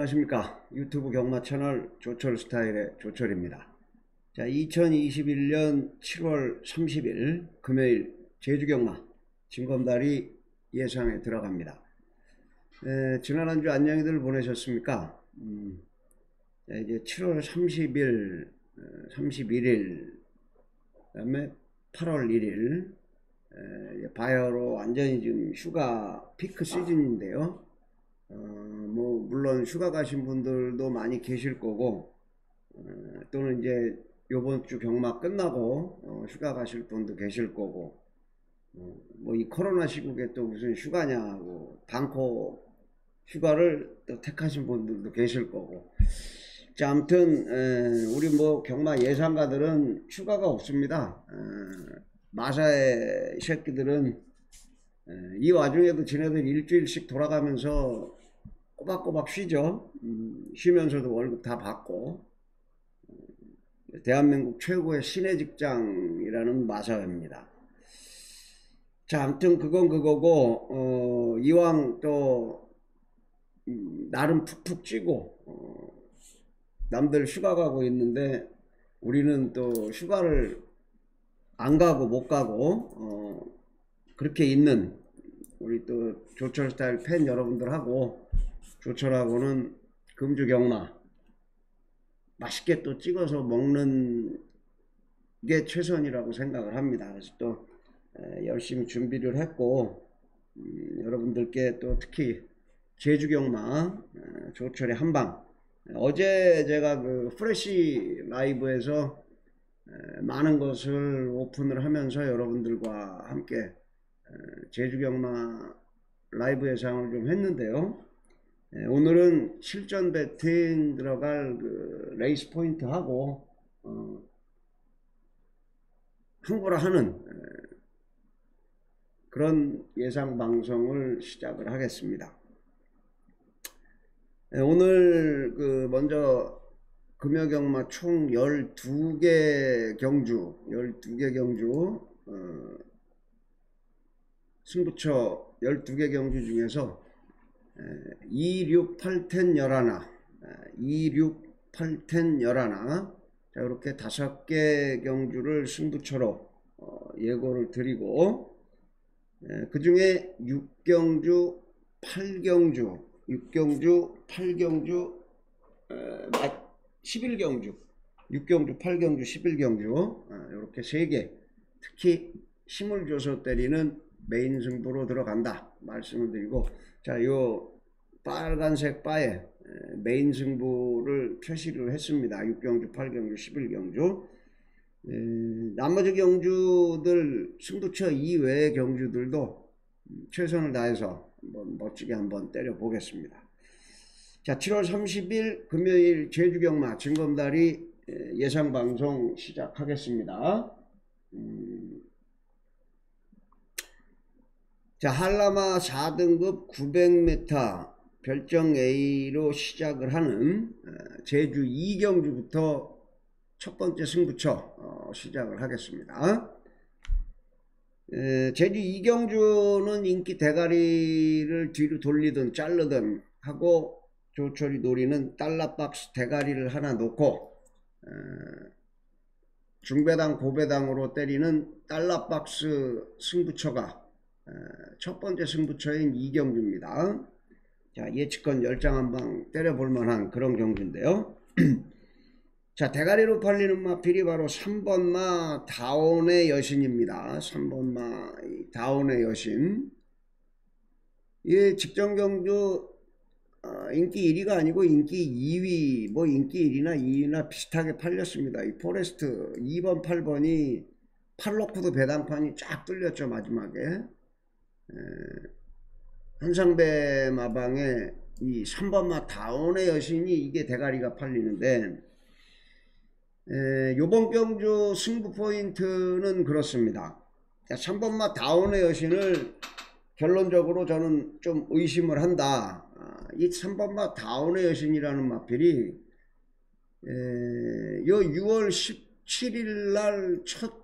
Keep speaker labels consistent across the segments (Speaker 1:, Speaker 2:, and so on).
Speaker 1: 안녕하십니까. 유튜브 경마 채널 조철 스타일의 조철입니다. 자 2021년 7월 30일 금요일 제주 경마 진검다리 예상에 들어갑니다. 에, 지난 한 주 안녕히들 보내셨습니까? 음, 자, 이제 7월 30일 31일 그 다음에 8월 1일 에, 바이오로 완전히 지금 휴가 피크 시즌인데요. 어, 뭐 물론 휴가 가신 분들도 많이 계실 거고 어, 또는 이제 요번 주 경마 끝나고 어, 휴가 가실 분도 계실 거고 어, 뭐이 코로나 시국에 또 무슨 휴가냐고 방콕 휴가를 또 택하신 분들도 계실 거고. 자 아무튼 에, 우리 뭐 경마 예상가들은 휴가가 없습니다. 에, 마사의 새끼들은 에, 이 와중에도 지네들 일주일씩 돌아가면서 꼬박꼬박 쉬죠. 음, 쉬면서도 월급 다 받고 음, 대한민국 최고의 시내 직장이라는 마사입니다. 자, 아무튼 그건 그거고 어, 이왕 또 음, 나름 푹푹 찌고 어, 남들 휴가 가고 있는데 우리는 또 휴가를 안 가고 못 가고 어, 그렇게 있는 우리 또 조철 스타일 팬 여러분들하고 조철하고는 금주 경마 맛있게 또 찍어서 먹는 게 최선이라고 생각을 합니다. 그래서 또 열심히 준비를 했고 음, 여러분들께 또 특히 제주 경마 조철의 한방 어제 제가 그 프레시 라이브에서 많은 것을 오픈을 하면서 여러분들과 함께 제주 경마 라이브 예상을 좀 했는데요. 예, 오늘은 실전 배팅 들어갈 그 레이스 포인트 하고 어, 항구라 하는 예, 그런 예상 방송을 시작을 하겠습니다. 예, 오늘 그 먼저 금요경마 총 12개 경주 12개 경주 어, 승부처 12개 경주 중에서 268텐 11 268텐 11 자, 이렇게 다섯 개 경주를 승부처로 어, 예고를 드리고 그 중에 6경주 8경주 6경주 8경주 11경주 6경주 8경주 11경주 이렇게 세 개. 특히 힘을 줘서 때리는 메인 승부로 들어간다. 말씀을 드리고 자 요 빨간색 바에 메인 승부를 표시를 했습니다. 6경주 8경주 11경주. 에, 나머지 경주들 승부처 이외의 경주들도 최선을 다해서 한번 멋지게 한번 때려 보겠습니다. 자 7월 30일 금요일 제주경마 진검다리 예상방송 시작하겠습니다. 음, 자, 한라마 4등급 900m 별정 A로 시작을 하는 어, 제주 2경주부터 첫 번째 승부처 어, 시작을 하겠습니다. 제주 2경주는 인기 대가리를 뒤로 돌리든 자르든 하고 조철이 노리는 달러박스 대가리를 하나 놓고 어, 중배당 고배당으로 때리는 달러박스 승부처가 첫 번째 승부처인 이경주입니다. 자, 예측권 열장 한 방 때려볼 만한 그런 경주인데요. 자, 대가리로 팔리는 마 필이 바로 3번 마 다운의 여신입니다. 3번 마 다운의 여신. 이 직전 경주 어, 인기 1위가 아니고 인기 2위, 뭐 인기 1위나 2위나 비슷하게 팔렸습니다. 이 포레스트 2번, 8번이 팔로쿠드 배당판이 쫙 뚫렸죠, 마지막에. 한상배 마방에 이 3번마 다운의 여신이 이게 대가리가 팔리는데 에, 요번 경주 승부 포인트는 그렇습니다. 3번마 다운의 여신을 결론적으로 저는 좀 의심을 한다. 아, 이 3번마 다운의 여신이라는 마필이 에, 요 6월 17일 날 첫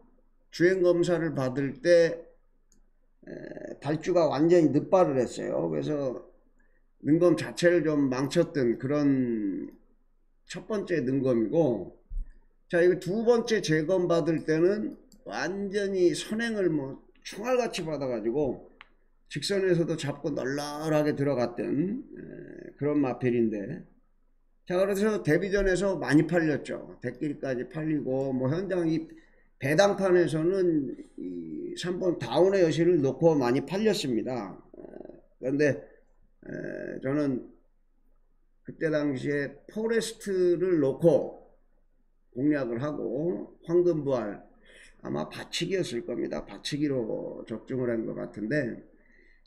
Speaker 1: 주행검사를 받을 때 발주가 완전히 늦발을 했어요. 그래서 능검 자체를 좀 망쳤던 그런 첫 번째 능검이고 자 이거 두 번째 재검 받을 때는 완전히 선행을 뭐 총알같이 받아가지고 직선에서도 잡고 널널하게 들어갔던 그런 마필인데 자 그래서 데뷔전에서 많이 팔렸죠 대길까지 팔리고 뭐 현장 이 배당판에서는 이 3번 다운의 여신을 놓고 많이 팔렸습니다 그런데 저는 그때 당시에 포레스트를 놓고 공략을 하고 황금부활 아마 받치기였을 겁니다. 받치기로 적중을 한 것 같은데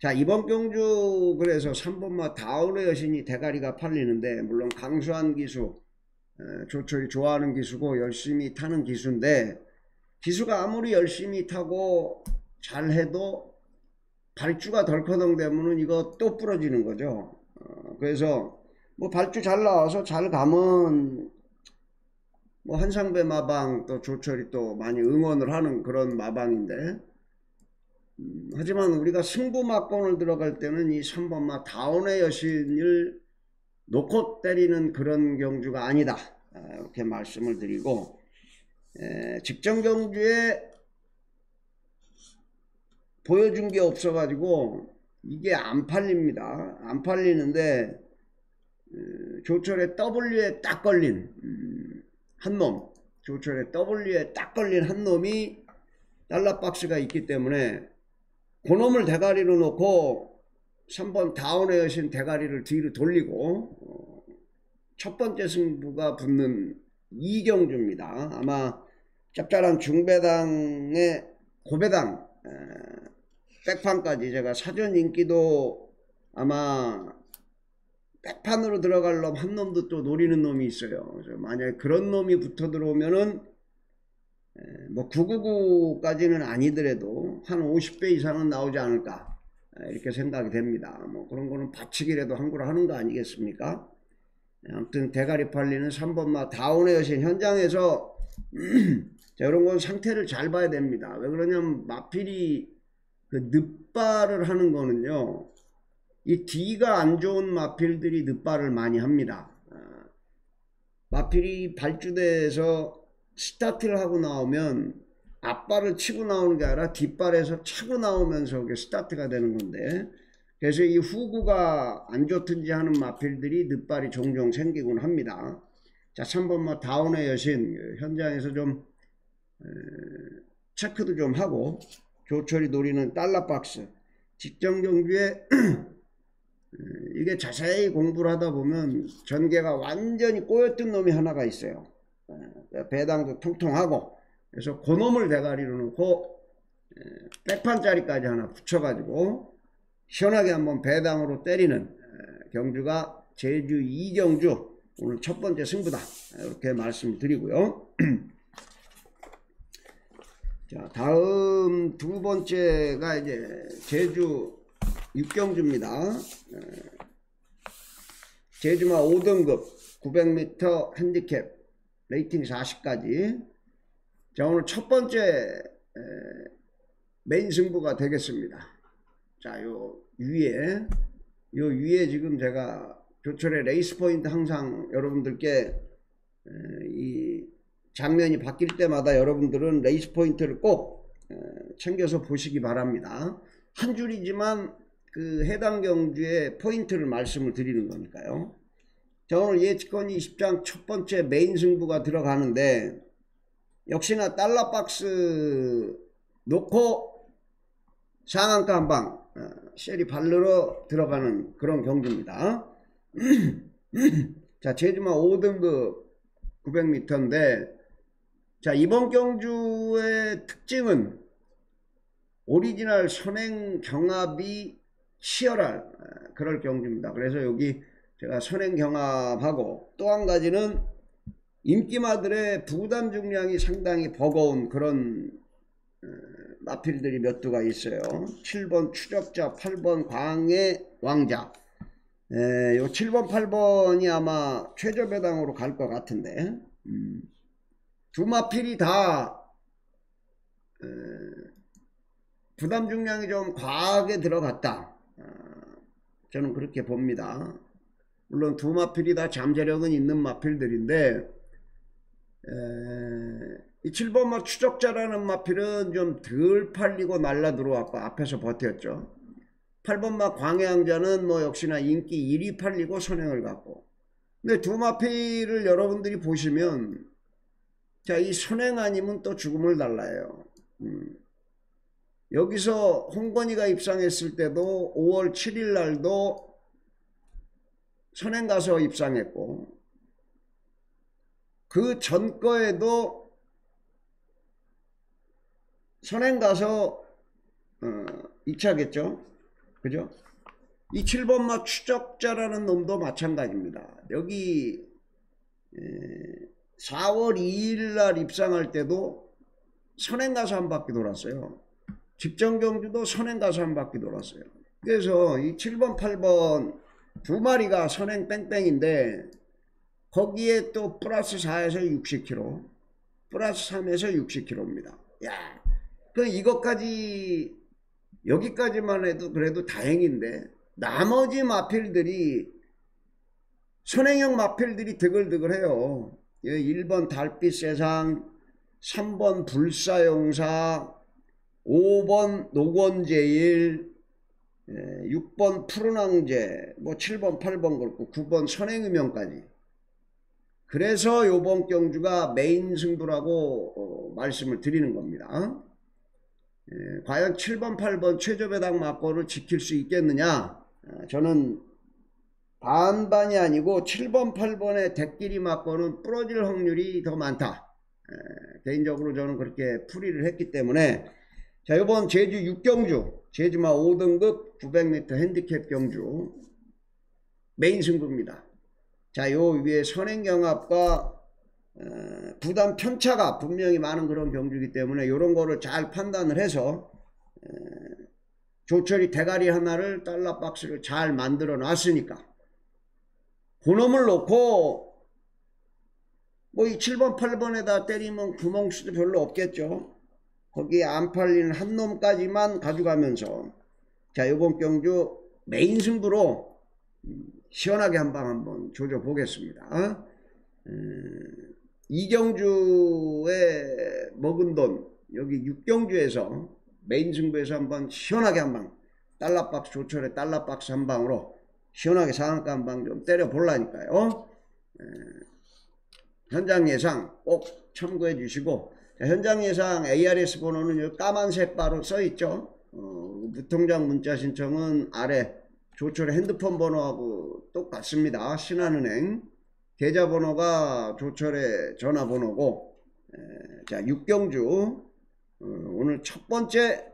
Speaker 1: 자 이번 경주 그래서 3번마 다운의 여신이 대가리가 팔리는데 물론 강수한 기수 조철이 좋아하는 기수고 열심히 타는 기수인데 기수가 아무리 열심히 타고 잘해도 발주가 덜커덩 되면은 이거 또 부러지는 거죠. 어, 그래서 뭐 발주 잘 나와서 잘 가면 뭐 한상배 마방 또 조철이 또 많이 응원을 하는 그런 마방인데 음, 하지만 우리가 승부막권을 들어갈 때는 이 3번마 다운의 여신을 놓고 때리는 그런 경주가 아니다 아, 이렇게 말씀을 드리고 에, 직전 경주에 보여준 게 없어 가지고 이게 안 팔립니다. 안 팔리는데 조철의 W에 딱 걸린 음, 한 놈, 조철의 W에 딱 걸린 한 놈이 달러박스가 있기 때문에 그 놈을 대가리로 놓고 3번 다운의 여신 대가리를 뒤로 돌리고 어, 첫 번째 승부가 붙는 이경주입니다. 아마 짭짤한 중배당의 고배당 백판까지 제가 사전 인기도 아마 백판으로 들어갈 놈 한 놈도 또 노리는 놈이 있어요. 만약에 그런 놈이 붙어 들어오면은 뭐 999까지는 아니더라도 한 50배 이상은 나오지 않을까 이렇게 생각이 됩니다. 뭐 그런 거는 받치기라도 한구로 하는 거 아니겠습니까? 아무튼 대가리 팔리는 3번마 다운의 여신 현장에서 자, 이런 건 상태를 잘 봐야 됩니다. 왜 그러냐면 마필이 그 늪발을 하는 거는요. 이 D가 안 좋은 마필들이 늑발을 많이 합니다. 아, 마필이 발주대에서 스타트를 하고 나오면 앞발을 치고 나오는 게 아니라 뒷발에서 차고 나오면서 스타트가 되는 건데 그래서 이 후구가 안 좋든지 하는 마필들이 늑발이 종종 생기곤 합니다. 자 3번 뭐 다운의 여신 현장에서 좀 에, 체크도 좀 하고 조철이 노리는 달러박스 직전 경주에 이게 자세히 공부를 하다 보면 전개가 완전히 꼬였던 놈이 하나가 있어요. 배당도 통통하고 그래서 그 놈을 대가리로 놓고 백판짜리까지 하나 붙여가지고 시원하게 한번 배당으로 때리는 경주가 제주 이경주 오늘 첫 번째 승부다 이렇게 말씀을 드리고요. 자 다음 두 번째가 이제 제주 육경주입니다. 제주마 5등급 900m 핸디캡 레이팅 40까지 자 오늘 첫 번째 메인 승부가 되겠습니다. 자 요 위에 요 위에 지금 제가 조철의 레이스 포인트 항상 여러분들께 이 장면이 바뀔 때마다 여러분들은 레이스 포인트를 꼭 챙겨서 보시기 바랍니다. 한 줄이지만 그 해당 경주의 포인트를 말씀을 드리는 거니까요. 자 오늘 예측권 20장 첫 번째 메인 승부가 들어가는데 역시나 달러박스 놓고 상한가 한방 어, 쎄리 발르러 들어가는 그런 경주입니다. 자 제주마 5등급 900m인데 자 이번 경주의 특징은 오리지널 선행 경합이 치열한 어, 그럴 경주입니다. 그래서 여기 제가 선행 경합하고 또 한 가지는 인기마들의 부담 중량이 상당히 버거운 그런 어, 마필들이 몇 두가 있어요. 7번 추적자, 8번 광의 왕자. 에, 요 7번, 8번이 아마 최저 배당으로 갈 것 같은데 음, 두 마필이 다 에, 부담 중량이 좀 과하게 들어갔다. 저는 그렇게 봅니다. 물론 두 마필이 다 잠재력은 있는 마필들인데 에, 이 7번마 추적자라는 마필은 좀 덜 팔리고 날라 들어왔고 앞에서 버텼죠. 8번마 광해왕자는 뭐 역시나 인기 1위 팔리고 선행을 갖고 근데 두 마필을 여러분들이 보시면 자 이 선행 아니면 또 죽음을 달라요. 음. 여기서 홍건이가 입상했을 때도 5월 7일 날도 선행 가서 입상했고 그 전 거에도 선행 가서 어, 2차겠죠. 그죠? 이 7번마 추적자라는 놈도 마찬가지입니다. 여기 4월 2일 날 입상할 때도 선행 가서 한 바퀴 돌았어요. 직전 경주도 선행 가서 한 바퀴 돌았어요. 그래서 이 7번, 8번 두 마리가 선행 뺑뺑인데 거기에 또 플러스 4에서 60km, 플러스 3에서 60km입니다. 야, 그 이것까지 여기까지만 해도 그래도 다행인데 나머지 마필들이 선행형 마필들이 드글드글해요. 1번 달빛 세상, 3번 불사용사, 5번 녹원제일, 6번 푸른왕제, 뭐 7번, 8번 그렇고 9번 선행음영까지. 그래서 요번 경주가 메인 승부라고 어, 말씀을 드리는 겁니다. 예, 과연 7번, 8번 최저배당 막고를 지킬 수 있겠느냐? 아, 저는 반반이 아니고 7번, 8번의 대끼리 막고는 부러질 확률이 더 많다. 예, 개인적으로 저는 그렇게 풀이를 했기 때문에 자 이번 제주 6경주 제주마 5등급 900m 핸디캡 경주 메인 승부입니다. 자요 위에 선행경합과 어, 부담 편차가 분명히 많은 그런 경주이기 때문에 이런 거를 잘 판단을 해서 어, 조철이 대가리 하나를 달러 박스를 잘 만들어 놨으니까. 그놈을 놓고 뭐 이 7번 8번에다 때리면 구멍수도 별로 없겠죠. 거기에 안 팔리는 한 놈까지만 가져가면서. 자 이번 경주 메인 승부로 음, 시원하게 한 방 한번 조져 보겠습니다. 음, 이경주에 먹은 돈 여기 육경주에서 메인 승부에서 한번 시원하게 한방 달러박스 조철의 달러박스 한 방으로 시원하게 상한가 한 방 좀 때려 볼라니까요. 현장 예상 꼭 참고해 주시고 자, 현장 예상 ARS 번호는 여기 까만색 바로 써 있죠. 어, 무통장 문자 신청은 아래 조철의 핸드폰 번호하고 똑같습니다. 신한은행 계좌번호가 조철의 전화번호고 에, 자 육경주 어, 오늘 첫 번째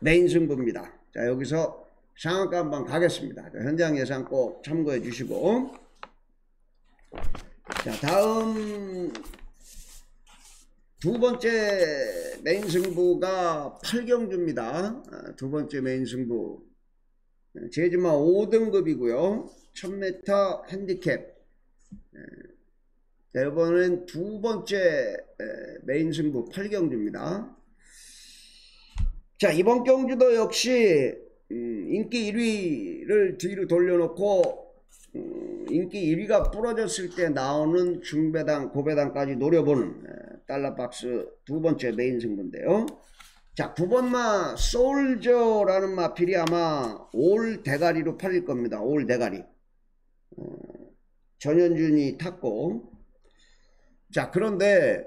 Speaker 1: 메인 승부입니다. 자 여기서 상한가 한번 가겠습니다. 자, 현장 예상 꼭 참고해 주시고 자 다음 두 번째 메인 승부가 8경주입니다. 아, 두 번째 메인 승부 제주마 5등급이고요. 1000m 핸디캡 자, 이번엔 두 번째 메인 승부 8경주입니다. 자, 이번 경주도 역시 음, 인기 1위를 뒤로 돌려놓고 음, 인기 1위가 부러졌을 때 나오는 중배당, 고배당까지 노려보는 달러박스 두 번째 메인 승부인데요. 자, 9번마 솔저라는 마필이 아마 올 대가리로 팔릴 겁니다. 올 대가리. 어, 전현준이 탔고. 자 그런데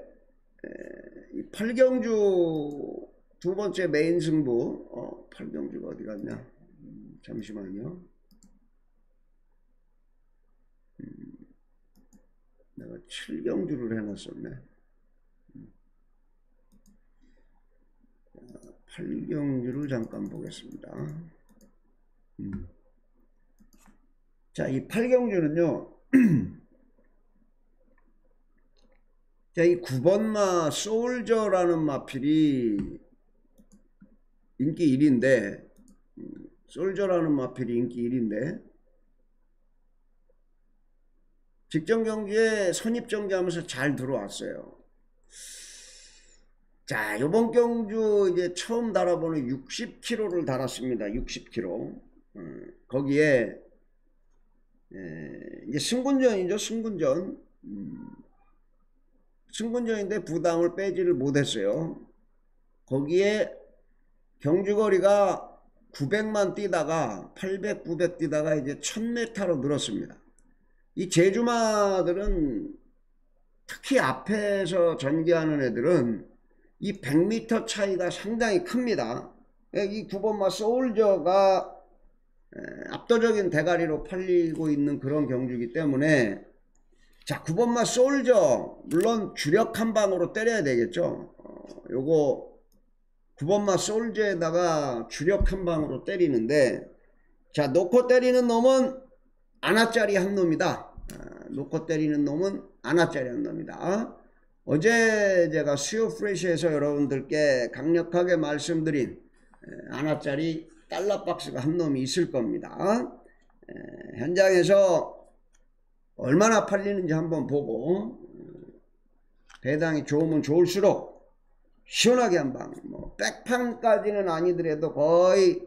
Speaker 1: 이 팔경주 두 번째 메인 승부. 어, 팔경주가 어디 갔냐? 음, 잠시만요. 음, 내가 7경주를 해놨었네. 음. 8경주를 잠깐 보겠습니다. 음. 자, 이 8경주는요, 자, 이 9번마 소울저라는 마필이 인기 1인데, 솔저라는 마필이 인기 1인데, 직전 경기에 선입 정지하면서 잘 들어왔어요. 자, 이번 경주 이제 처음 달아보는 60km를 달았습니다. 60km. 음, 거기에 에, 이제 승군전이죠 승군전 음, 승군전인데 부담을 빼지를 못했어요 거기에 경주거리가 900만 뛰다가 800, 900 뛰다가 이제 1000m로 늘었습니다. 이 제주마들은 특히 앞에서 전개하는 애들은 이 100m 차이가 상당히 큽니다. 이 9번마 소울저가 압도적인 대가리로 팔리고 있는 그런 경주기 때문에 자 9번마 소울저 물론 주력 한 방으로 때려야 되겠죠. 어, 요거 9번마 솔즈에다가 주력 한 방으로 때리는데 자 놓고 때리는 놈은 아나짜리 한 놈이다 아, 놓고 때리는 놈은 아나짜리 한 놈이다 어제 제가 수요 프레시에서 여러분들께 강력하게 말씀드린 아나짜리 달러 박스가 한 놈이 있을 겁니다 에, 현장에서 얼마나 팔리는지 한번 보고 배당이 좋으면 좋을수록 시원하게 한 방. 뭐 백판까지는 아니더라도 거의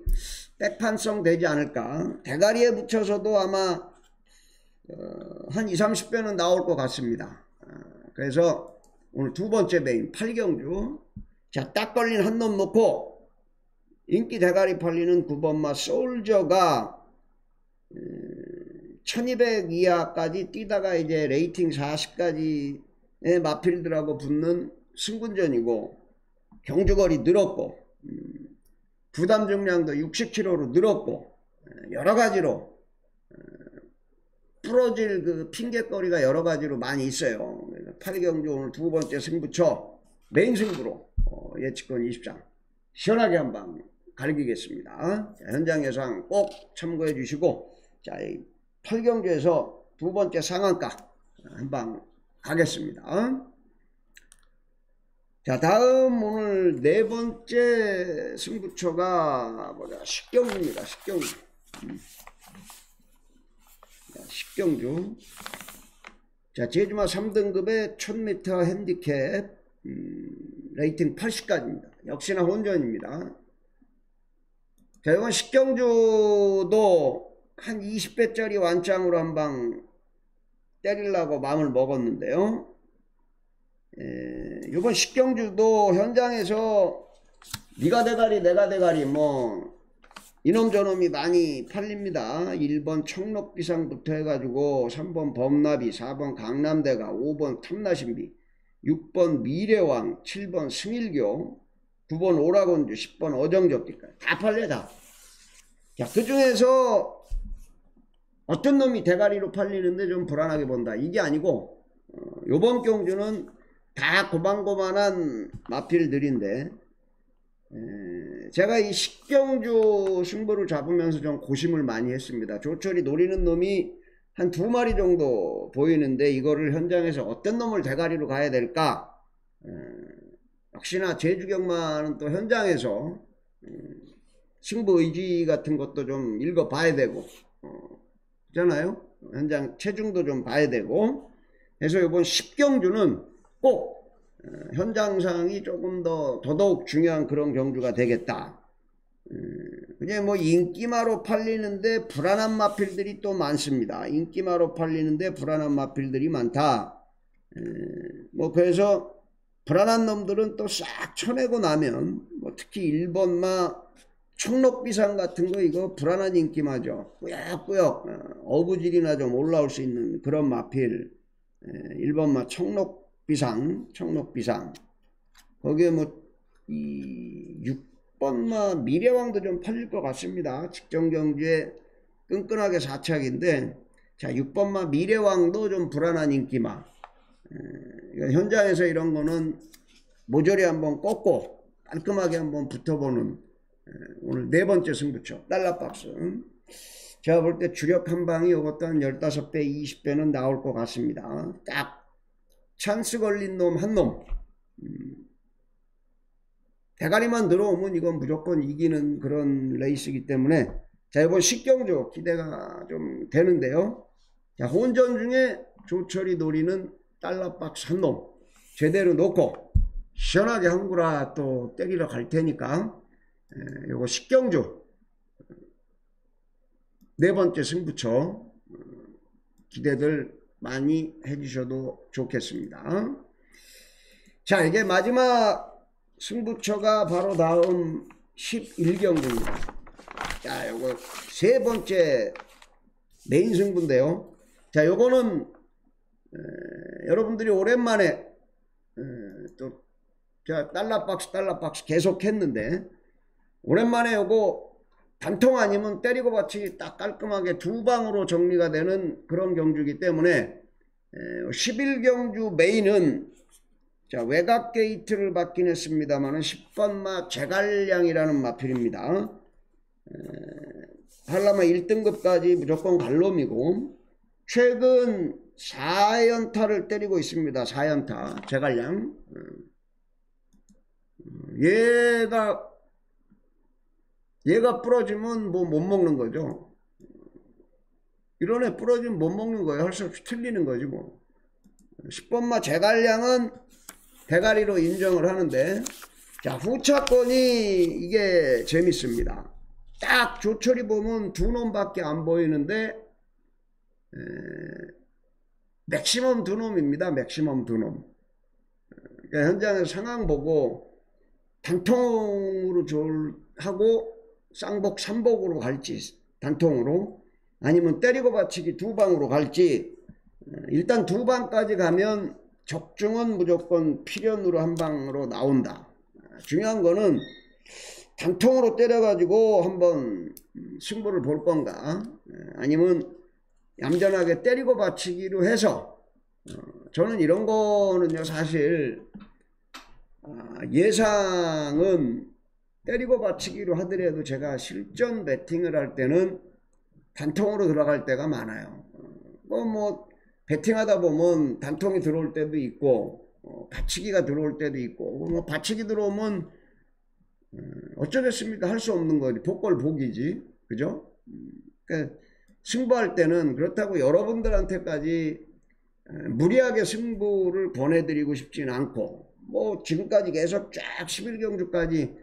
Speaker 1: 백판성 되지 않을까. 대가리에 붙여서도 아마 어, 한 2, 30배는 나올 것 같습니다. 어, 그래서 오늘 두 번째 배인 8경주 자 딱 걸린 한 놈 놓고 인기 대가리 팔리는 9번마 솔저가 1200 이하까지 뛰다가 이제 레이팅 40까지의 마필들하고 붙는 승군전이고 경주거리 늘었고 음, 부담 중량도 60kg로 늘었고 여러 가지로 부러질 그 핑계거리가 여러 가지로 많이 있어요. 8경주 오늘 두 번째 승부처 메인 승부로 어, 예측권 20장 시원하게 한방 가리키겠습니다. 자, 현장 예상 꼭 참고해 주시고 자, 8경주에서 두 번째 상한가 한방 가겠습니다. 자 다음 오늘 네 번째 승부처가 뭐냐 식경주입니다 식경주 음. 십경주 자 제주마 3등급의 1000m 핸디캡 음, 레이팅 80까지입니다 역시나 혼전입니다 자 이건 십경주도 한 20배짜리 완장으로 한 방 때리려고 마음을 먹었는데요 에, 이번 십경주도 현장에서 니가 대가리 내가 대가리 뭐 이놈 저놈이 많이 팔립니다. 1번 청록비상부터 해가지고 3번 범나비 4번 강남대가 5번 탐나신비 6번 미래왕 7번 승일교 9번 오라곤주 10번 어정적기까지 다 팔려 다. 자, 그 중에서 어떤 놈이 대가리로 팔리는데 좀 불안하게 본다. 이게 아니고 어, 요번 경주는 다 고만고만한 마필들인데 에, 제가 이 식경주 승부를 잡으면서 좀 고심을 많이 했습니다. 조철이 노리는 놈이 한 두 마리 정도 보이는데 이거를 현장에서 어떤 놈을 대가리로 가야 될까? 에, 역시나 제주경마는 또 현장에서 음, 승부 의지 같은 것도 좀 읽어봐야 되고 어, 그잖아요. 현장 체중도 좀 봐야 되고 그래서 이번 10경주는 꼭 어, 현장상이 조금 더 더더욱 중요한 그런 경주가 되겠다. 음, 그냥 뭐 인기마로 팔리는데 불안한 마필들이 또 많습니다. 인기마로 팔리는데 불안한 마필들이 많다. 음, 뭐 그래서 불안한 놈들은 또 싹 쳐내고 나면 뭐 특히 1번마 총록비상 같은 거 이거 불안한 인기마죠. 꾸역꾸역 어, 어부질이나 좀 올라올 수 있는 그런 마필 1번마 총록 비상, 청록비상. 거기에 뭐, 이 6번마 미래왕도 좀 팔릴 것 같습니다. 직전경주에 끈끈하게 사착인데, 자, 6번마 미래왕도 좀 불안한 인기마. 에, 현장에서 이런 거는 모조리 한번 꺾고 깔끔하게 한번 붙어보는 에, 오늘 네 번째 승부처 달러박스. 제가 볼 때 주력 한 방이 이것도 한 15배, 20배는 나올 것 같습니다. 딱 찬스 걸린 놈 한 놈. 음, 대가리만 들어오면 이건 무조건 이기는 그런 레이스이기 때문에 자 이번 십경주 기대가 좀 되는데요. 자 혼전 중에 조철이 노리는 달러박스 한 놈 제대로 놓고 시원하게 한구라 또 때리러 갈 테니까 에, 요거 식경주 네 번째 승부처 기대들 많이 해주셔도 좋겠습니다. 자 이게 마지막 승부처가 바로 다음 11경기입니다. 자 요거 세 번째 메인 승부인데요. 자 요거는 에, 여러분들이 오랜만에 에, 또 자, 달러박스 달러박스 계속 했는데 오랜만에 요거 단통 아니면 때리고 받치기 딱 깔끔하게 두 방으로 정리가 되는 그런 경주이기 때문에 11경주 메인은 자 외곽 게이트를 받긴 했습니다만 10번마 제갈량이라는 마필입니다. 하려면 1등급까지 무조건 갈놈이고 최근 4연타를 때리고 있습니다. 4연타 제갈량 얘가 얘가 부러지면 뭐 못 먹는 거죠. 이런 애 부러지면 못 먹는 거예요. 할 수 없이 틀리는 거지 뭐. 10번마 제갈량은 대가리로 인정을 하는데 자 후차권이 이게 재밌습니다. 딱 조철이 보면 두 놈밖에 안 보이는데 에, 맥시멈 두 놈입니다. 맥시멈 두 놈. 그러니까 현장에서 상황 보고 단통으로 하고 쌍복 삼복으로 갈지 단통으로 아니면 때리고 받치기 두 방으로 갈지 일단 두 방까지 가면 적중은 무조건 필연으로 한 방으로 나온다. 중요한 거는 단통으로 때려가지고 한번 승부를 볼 건가 아니면 얌전하게 때리고 받치기로 해서 어, 저는 이런 거는요 사실 아, 예상은 때리고 받치기로 하더라도 제가 실전 배팅을 할 때는 단통으로 들어갈 때가 많아요. 뭐, 뭐, 배팅하다 보면 단통이 들어올 때도 있고, 어, 받치기가 들어올 때도 있고, 뭐, 받치기 들어오면, 음, 어쩌겠습니까? 할 수 없는 거지. 복골 복이지. 그죠? 음, 그러니까 승부할 때는 그렇다고 여러분들한테까지 무리하게 승부를 보내드리고 싶지는 않고, 뭐, 지금까지 계속 쫙 11경주까지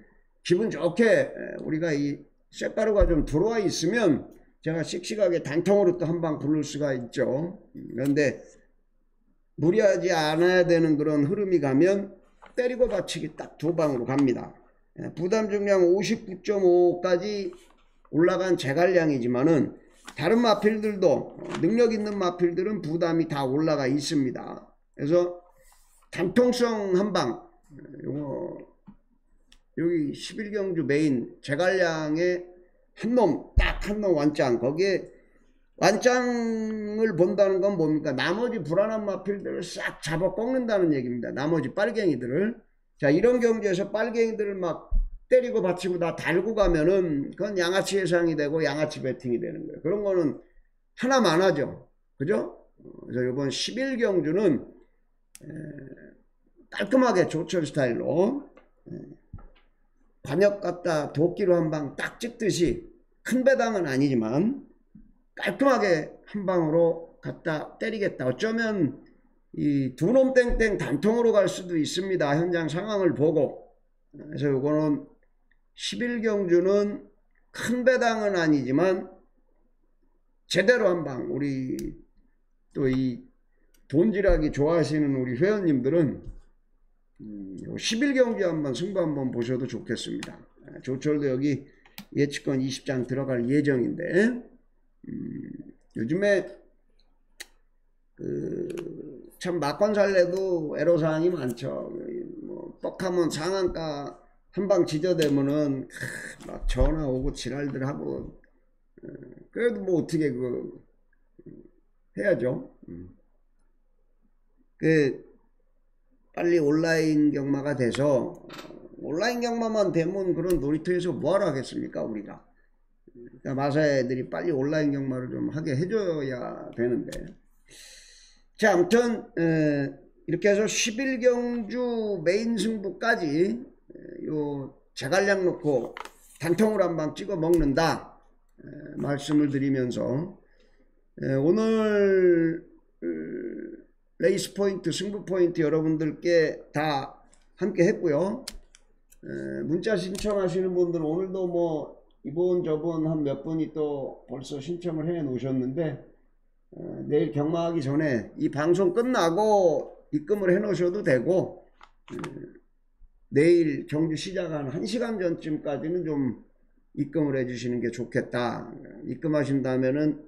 Speaker 1: 기분 좋게 우리가 이 쇳가루가 좀 들어와 있으면 제가 씩씩하게 단통으로 또 한 방 부를 수가 있죠. 그런데 무리하지 않아야 되는 그런 흐름이 가면 때리고 받치기 딱 두 방으로 갑니다. 부담 중량 59.5까지 올라간 제갈량이지만은 다른 마필들도 능력 있는 마필들은 부담이 다 올라가 있습니다. 그래서 단통성 한방 요거 여기 11경주 메인 제갈량의 한 놈, 딱 한 놈 완짱. 거기에 완짱을 본다는 건 뭡니까? 나머지 불안한 마필들을 싹 잡아 꺾는다는 얘기입니다. 나머지 빨갱이들을. 자, 이런 경주에서 빨갱이들을 막 때리고 받치고 다 달고 가면은 그건 양아치 예상이 되고 양아치 배팅이 되는 거예요. 그런 거는 하나만 하죠. 그죠? 그래서 이번 11경주는 깔끔하게 조철 스타일로 관역 갖다 도끼로 한 방 딱 찍듯이 큰 배당은 아니지만 깔끔하게 한 방으로 갖다 때리겠다. 어쩌면 이 두놈 땡땡 단통으로 갈 수도 있습니다. 현장 상황을 보고. 그래서 요거는 11경주는 큰 배당은 아니지만 제대로 한 방 우리 또 이 돈질하기 좋아하시는 우리 회원님들은 11경기 음, 한번 승부 한번 보셔도 좋겠습니다. 아, 조철도 여기 예측권 20장 들어갈 예정인데 음, 요즘에 그 참 막권 살래도 애로사항이 많죠. 뭐 뻑하면 상한가 한방 지저대면은 막 전화 오고 지랄들 하고 어, 그래도 뭐 어떻게 그 해야죠. 음. 그 빨리 온라인 경마가 돼서 온라인 경마만 되면 그런 놀이터에서 뭐하러 하겠습니까 우리가 그러니까 마사 애들이 빨리 온라인 경마를 좀 하게 해줘야 되는데 자 아무튼 에, 이렇게 해서 11경주 메인 승부까지 요 제갈량 놓고 단통을 한방 찍어 먹는다 에, 말씀을 드리면서 에, 오늘 레이스 포인트, 승부 포인트 여러분들께 다 함께 했고요. 에, 문자 신청하시는 분들 오늘도 뭐 이번 저번 한 몇 분이 또 벌써 신청을 해 놓으셨는데 어, 내일 경마하기 전에 이 방송 끝나고 입금을 해 놓으셔도 되고 음, 내일 경주 시작한 1시간 전쯤까지는 좀 입금을 해 주시는 게 좋겠다. 입금하신다면은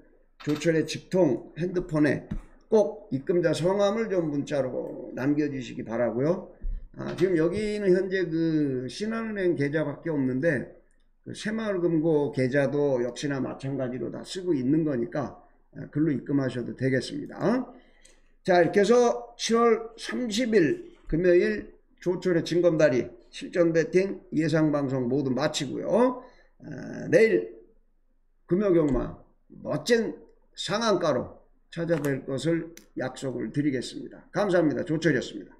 Speaker 1: 조철의 직통 핸드폰에 꼭 입금자 성함을 좀 문자로 남겨주시기 바라고요. 아, 지금 여기는 현재 그 신한은행 계좌밖에 없는데 그 새마을금고 계좌도 역시나 마찬가지로 다 쓰고 있는 거니까 아, 글로 입금하셔도 되겠습니다. 자 이렇게 해서 7월 30일 금요일 조철의 진검다리 실전 배팅 예상 방송 모두 마치고요. 아, 내일 금요경마 멋진 상한가로 찾아뵐 것을 약속을 드리겠습니다. 감사합니다. 조철이었습니다.